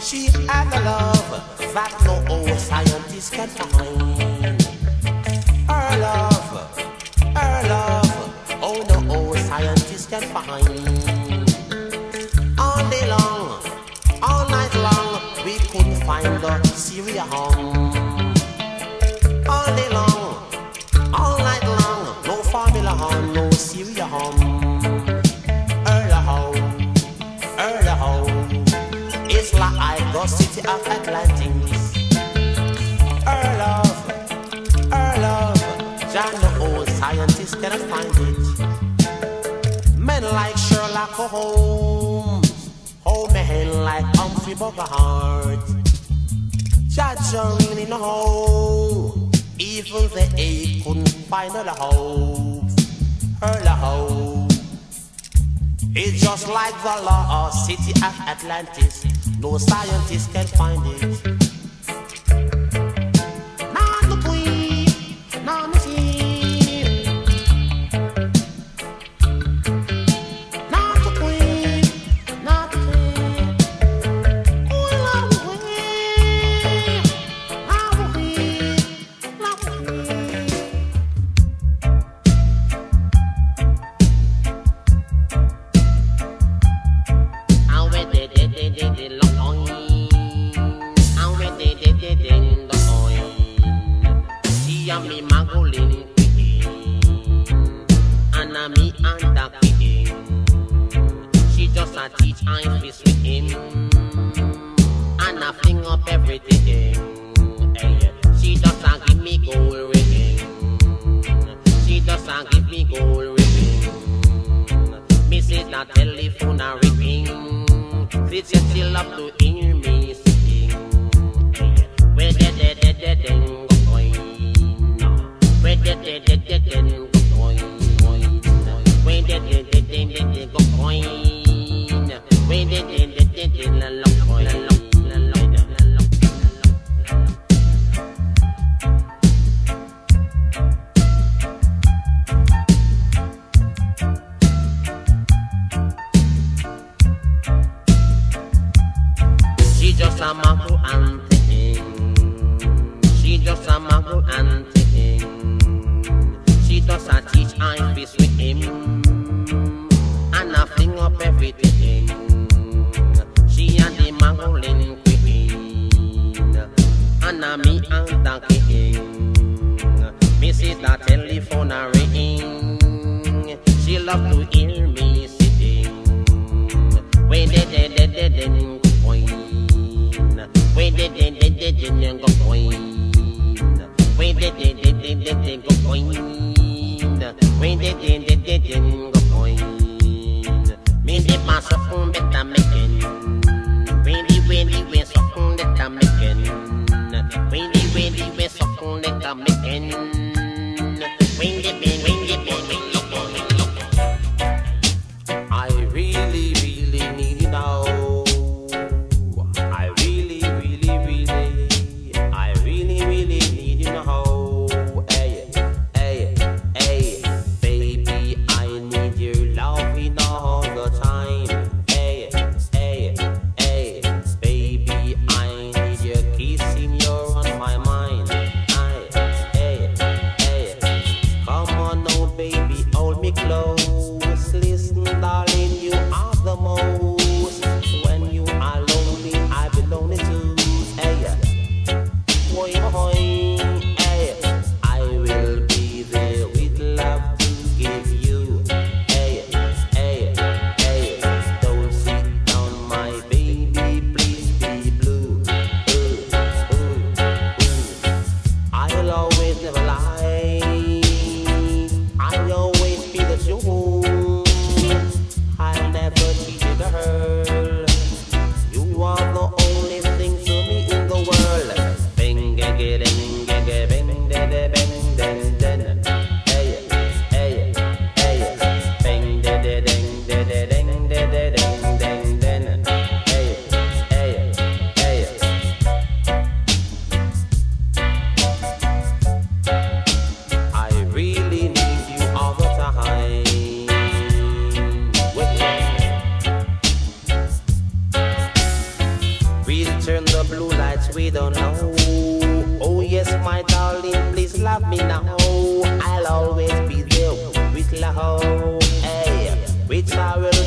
She has the love that no old scientist can find. All day long, all night long, we couldn't find a Syria home. All day long, all night long, no formula home, no Syria home. Early home, early home, it's like I city of Atlantis. Earl of, Earl of, John the old scientist cannot find it like Sherlock Holmes. Hold me hand like Humphrey Bogart. Judge Irene in the hole. Even the eight couldn't find her hole. Her hole. It's just like the lost city of Atlantis. No scientist can find it. my darling, please love me now. I'll always be there with love, hey, with sorrow.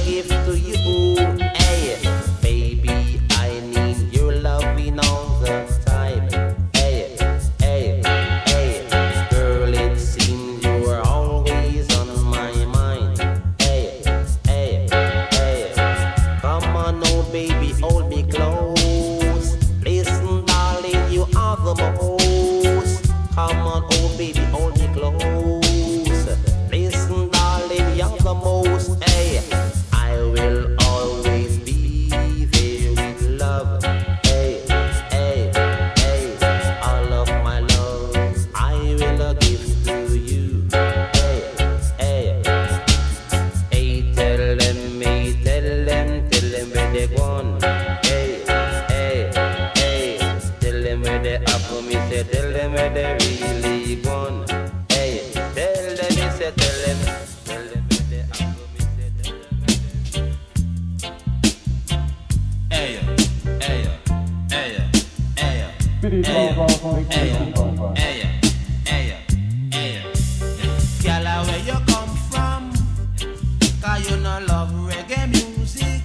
you no love reggae music.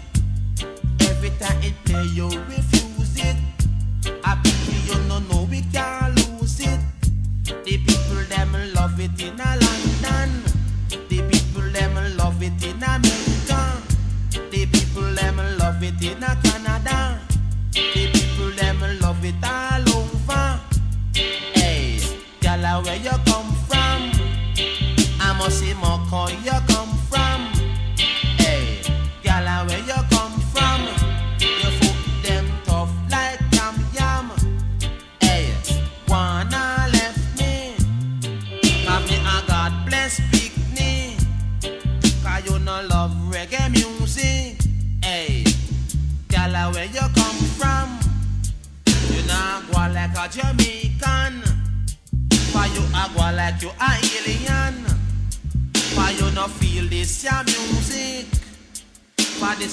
Every time it play, you refuse it. I you no know we can lose it. The people them love it in a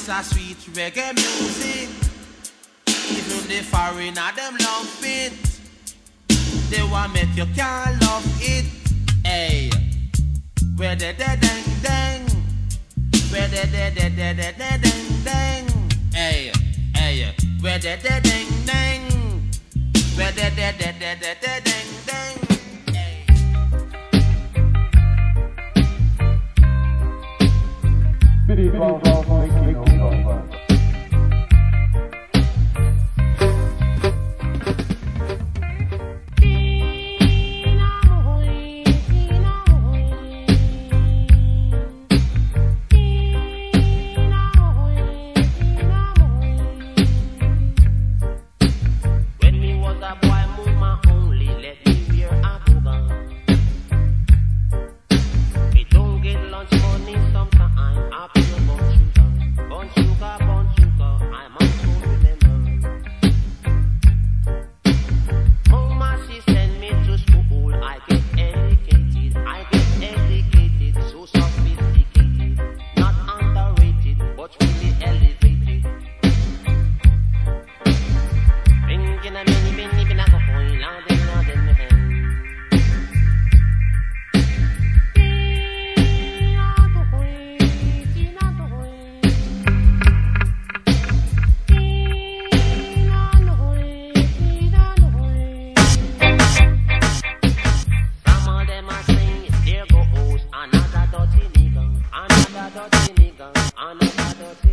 this a sweet reggae music. Even the foreigner, ah, them love it. They want make you can't love it. Hey, where the de dang dang, where the de de de de de dang dang. Hey, hey, where the de dang dang, where the de de de de de. another dirty nigga, another dirty nigga, another dirty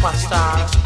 superstar.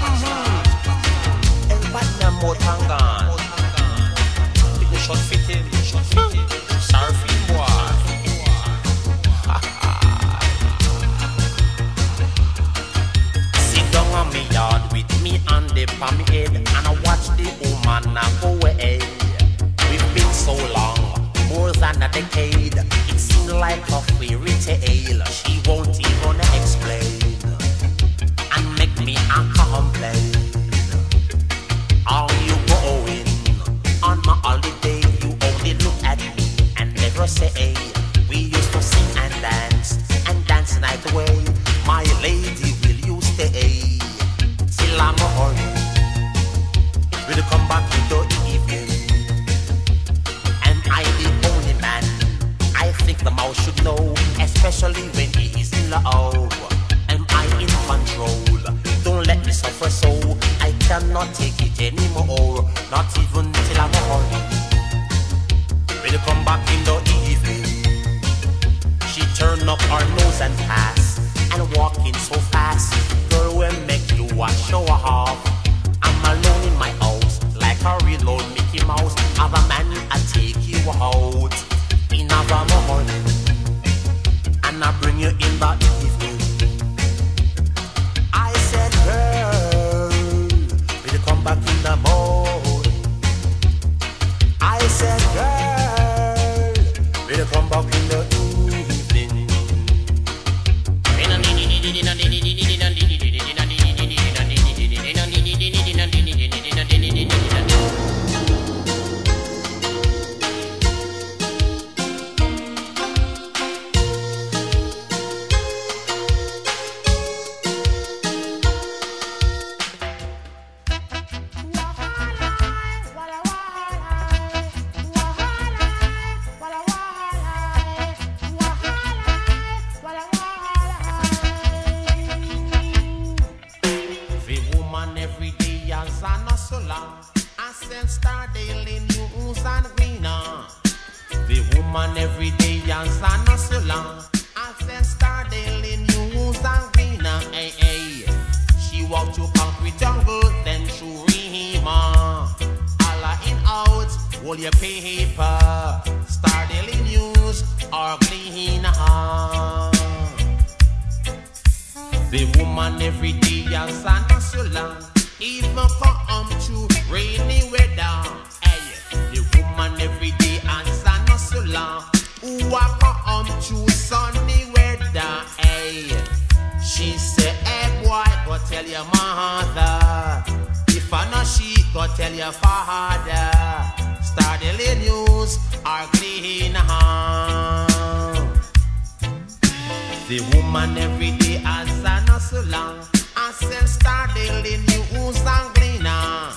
spot. roll your paper, Star Daily News or Clean The woman every day has a hustler, even for um to rainy weather. Hey, the woman every day has a hustler, who are for um to sunny weather. Hey, she say, hey boy, go tell your mother. If I know she, go tell your father star daily news are clean uh-huh. The woman every day has an hustler and sell star daily news and Gleaner.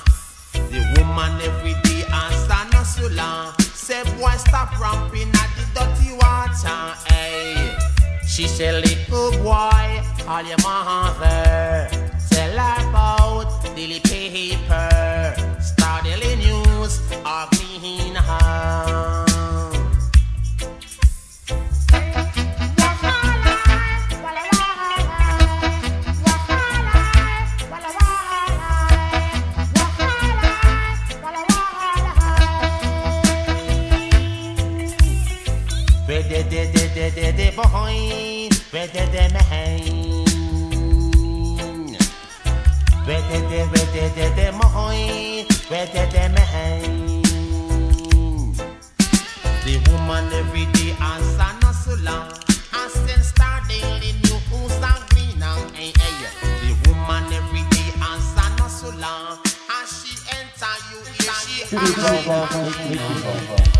The woman every day has an hustler. Say boy stop ramping at the dirty water. Hey. She said little boy, all your mother. Tell her about daily paper, star daily news or Gleaner. Where de behind, where where de de de behind, de de behind. Woman every day has an hustle on. And still start daily news and clean and hey, hey. The woman every day has an hustle on. And she enter you, she and she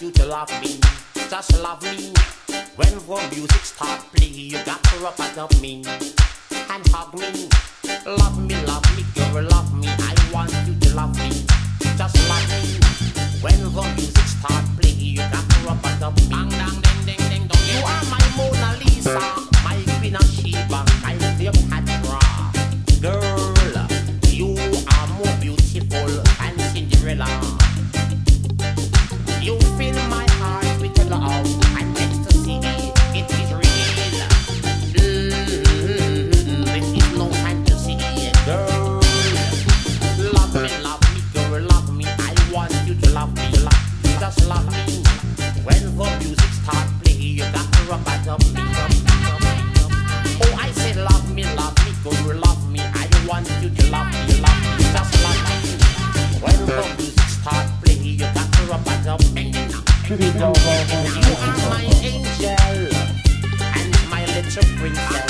want you to love me, just love me. When the music start play, you got to rub it up me and hug me. Love me, love me, girl, love me. I want you to love me, just love me. When the music start play, you got to rub it up me. Bang dang ding ding ding dong. You are my Mona Lisa, my Queen of Sheba, my Cleopatra. Girl, you are more beautiful than Cinderella. Love me. When the music start play, you got to rub it up me, up up up. Oh, I say love me, love me, girl, you love me. I want you to love me, love me, love me. When the music start play, you got to rub it up me. You are my angel and my little princess.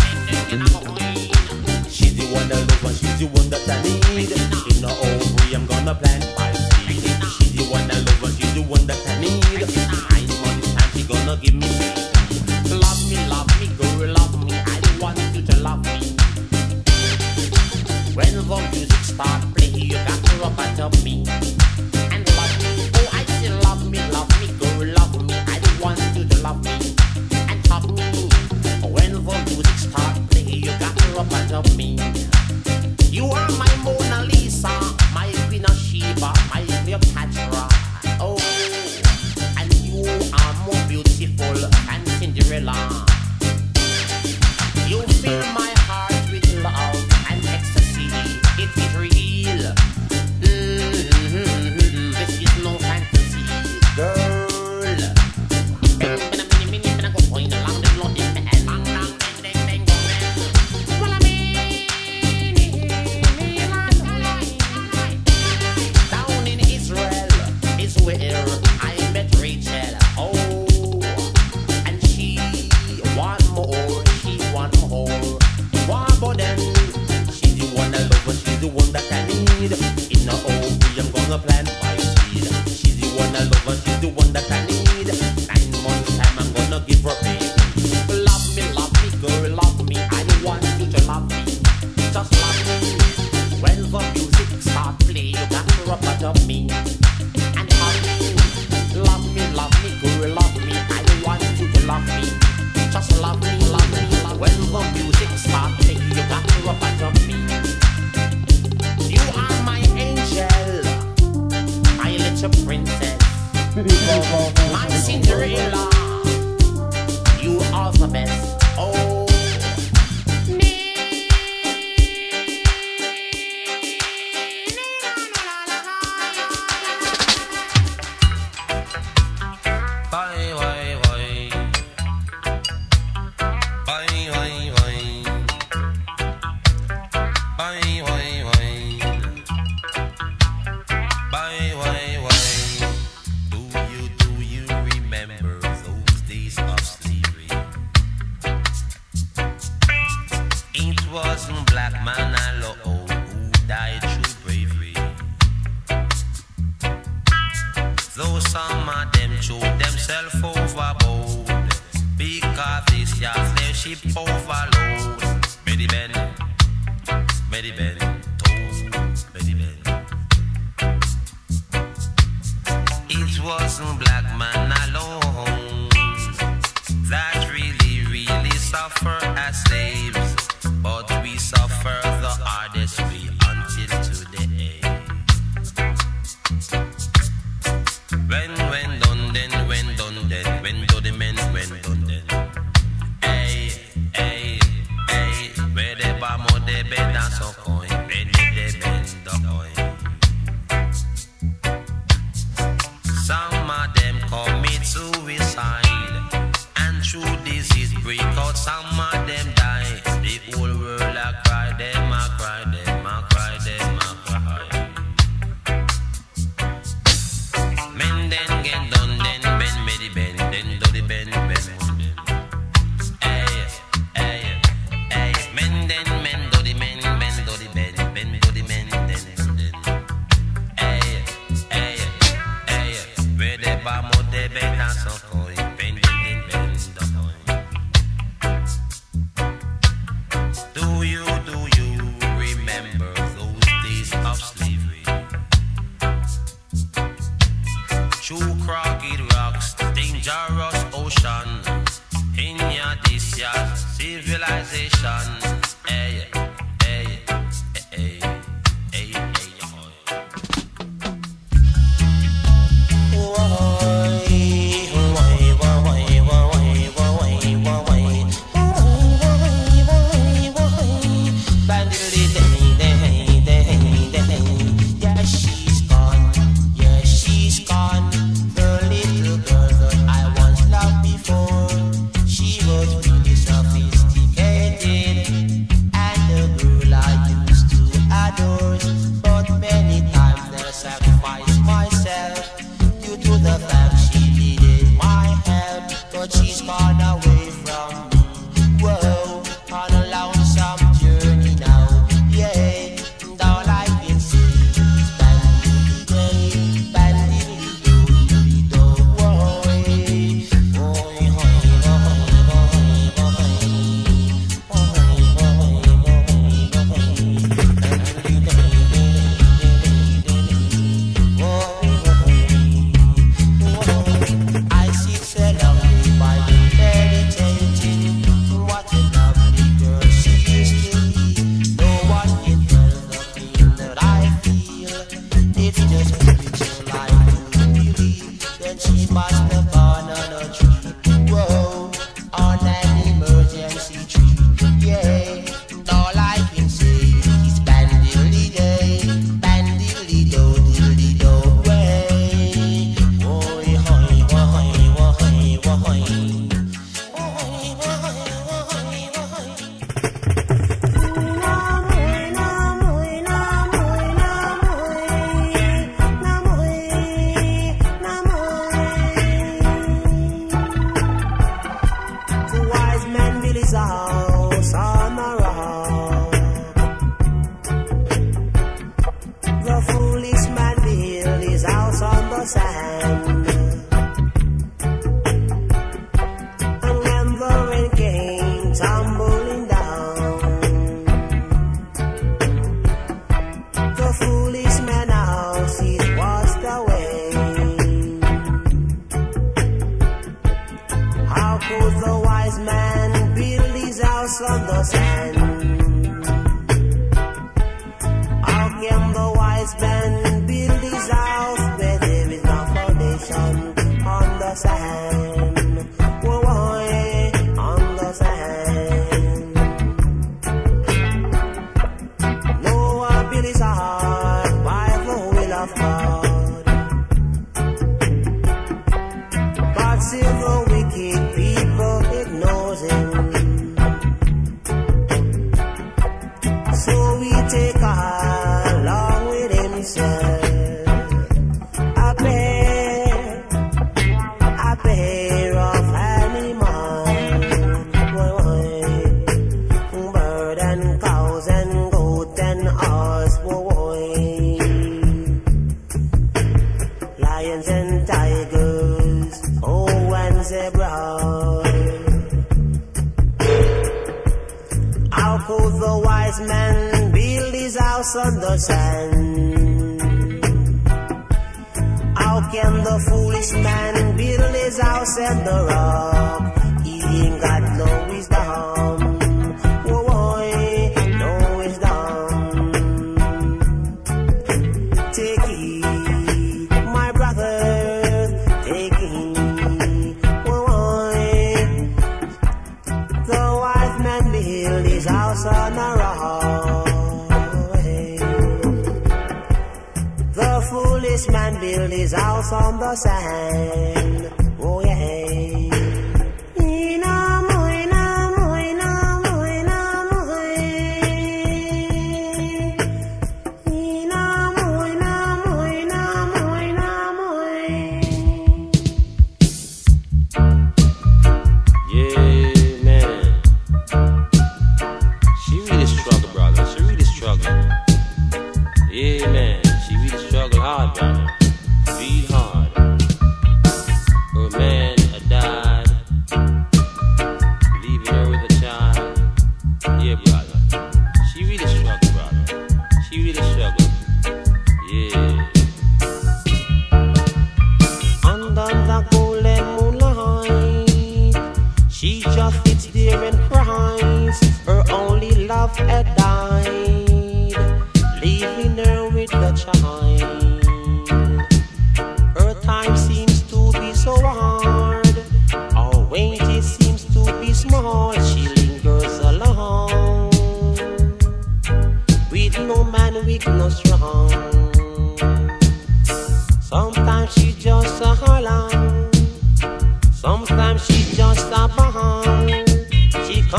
She's the one I love and she's the one that I need. In the ovary, I'm gonna plant time, give me. Love me, love me, girl, love me. I want you to love me. When the music start play, you got to rub it up me and love me. Oh, I say love me, love me, girl, love me. I want you to love me and hug me. When the music start play, you got to rub it up me. You are my Mona Lisa, my Queen of Sheba, my Cleopatra. You feel my suffer as slaves, From the sand. Oh yeah.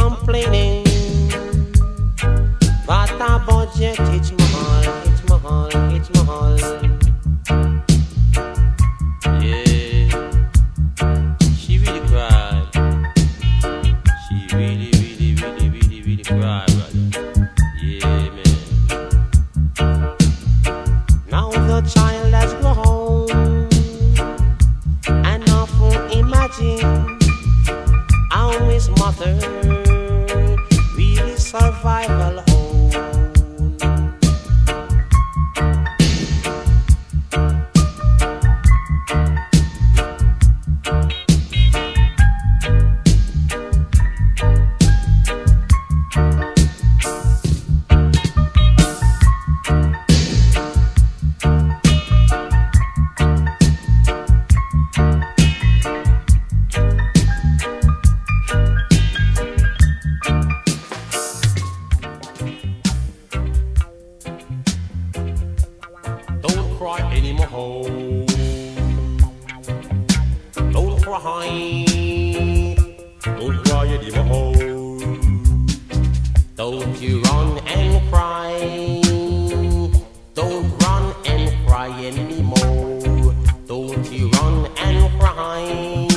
complaining, but I budget it cry anymore. Don't you run and cry.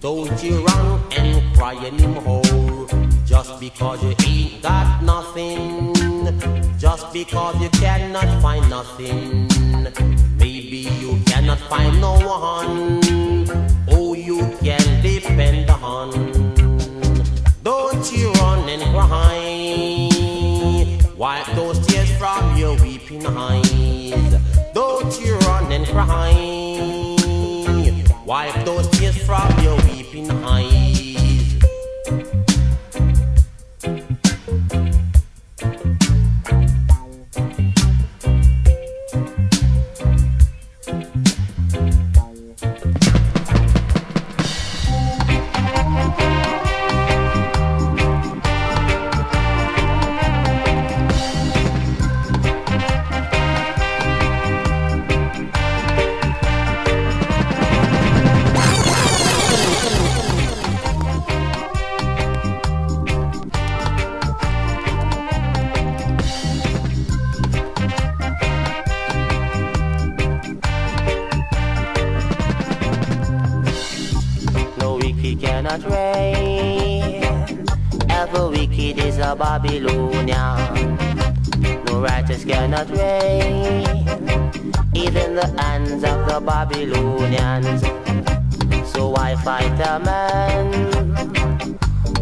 Don't you run and cry anymore. Just because you ain't got nothing. Just because you cannot find nothing. Maybe you cannot find no one. Oh, you can depend on. Don't you run and cry. Wipe those tears from your weeping eyes crying. Wipe those tears from your weeping eyes. wicked cannot reign. every wicked is a Babylonian. No righteous cannot reign. Even the hands of the Babylonians. So I fight a man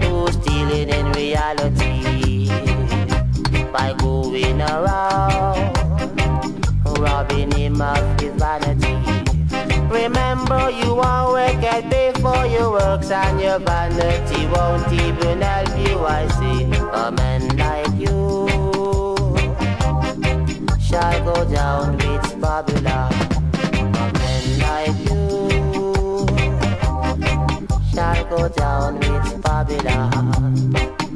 who's dealing in reality by going around robbing him of his vanity. Remember, you are wicked. Baby for your works, and your vanity won't even help you. I see a man like you shall go down with Babylon. A man like you shall go down with Babylon.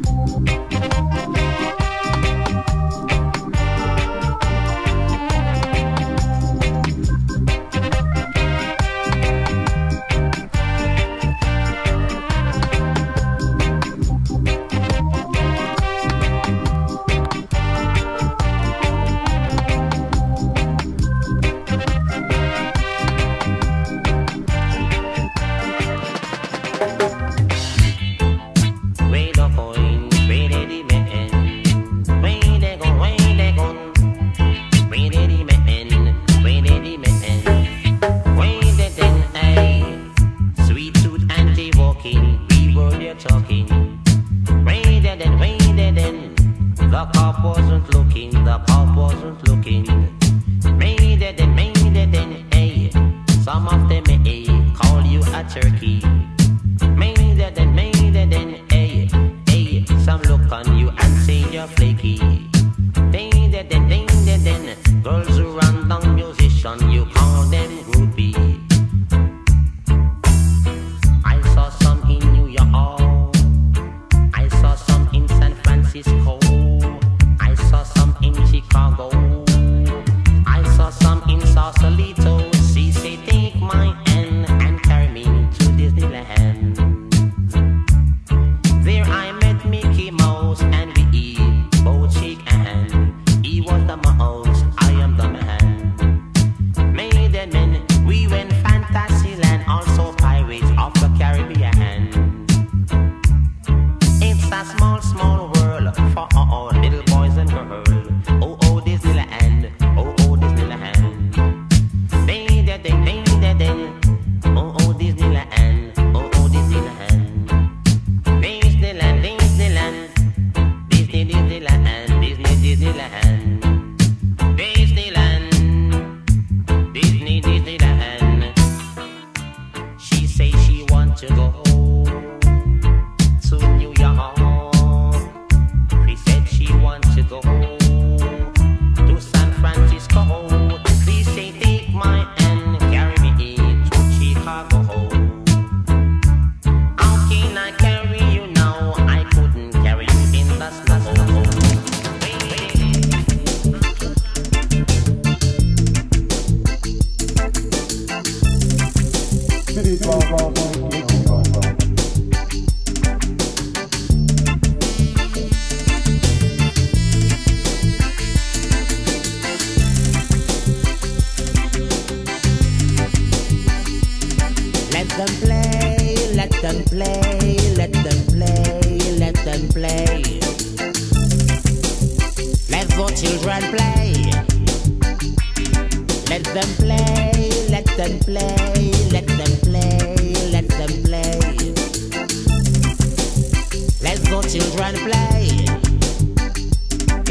play.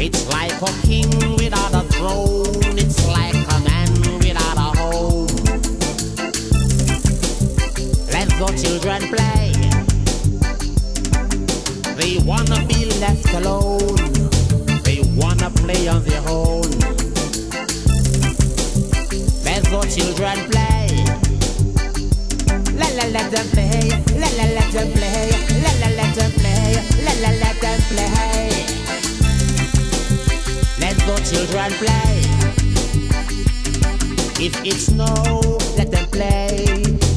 It's like a king without a throne. It's like a man without a home. Let the children play. They wanna be left alone. They wanna play on their own. Let the children play. La la let them play. La la let them play la la let us play. Let the children play. If it snow, let them play.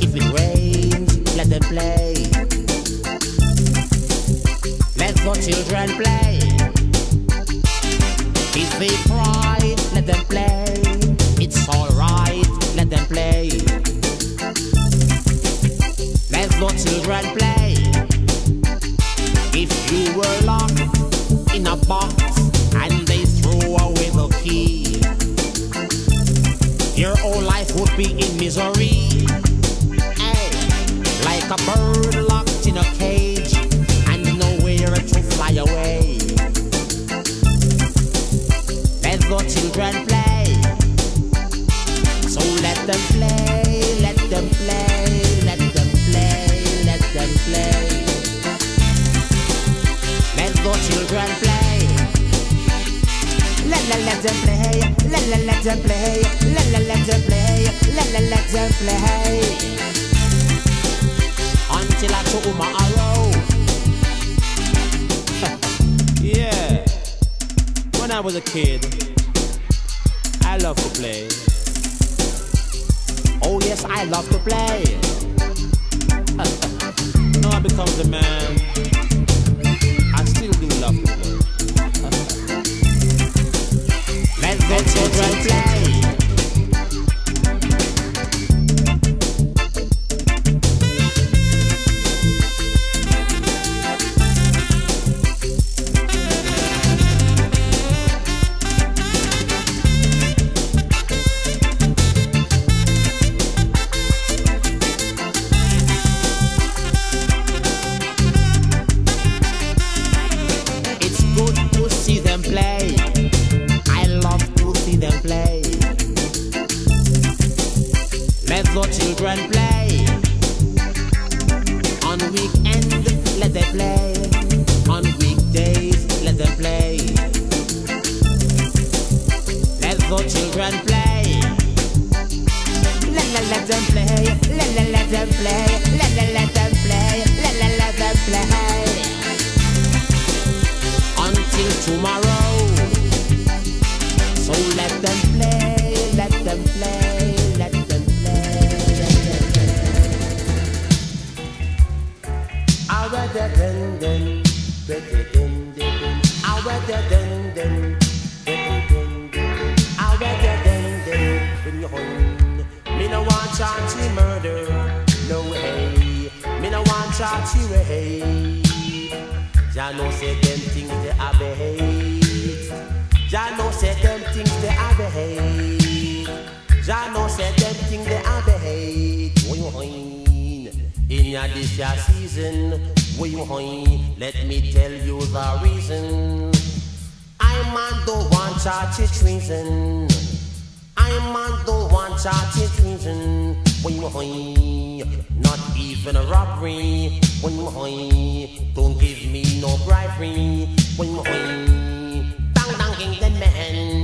If it rains, let them play. Let the children play. If they cry, let them play. It's alright, let them play. Let the children play. You were locked in a box and they threw away the key. Your whole life would be in misery. Hey, like a bird locked in a cage and nowhere to fly away. Let the children play. So let them play, let them play. Children play. Let let let them play, let let let them play, let let let them play, let let let them play. Until I tomorrow. yeah. When I was a kid, I loved to play. Oh yes, I love to play. now I become the man. Let the let them play. On weekdays, let them play. Let the children play. Let let them play. Let let them play. Let let them play. Let let them play until tomorrow. Dun dun. I read the dun dun, dun dun dun dun. I read the dun dun, dun dun. Me no want charge murder, no way. Me no want charge way. Jah know say them things they are behave. Jah know say them things they are behave. Jah know say them things they are behave. When you in your this season, you let me tell you the reason. I man don't want charge treason. I man don't want charge treason. You not even a robbery. You don't give me no bribery. Whine, dang dang king den man,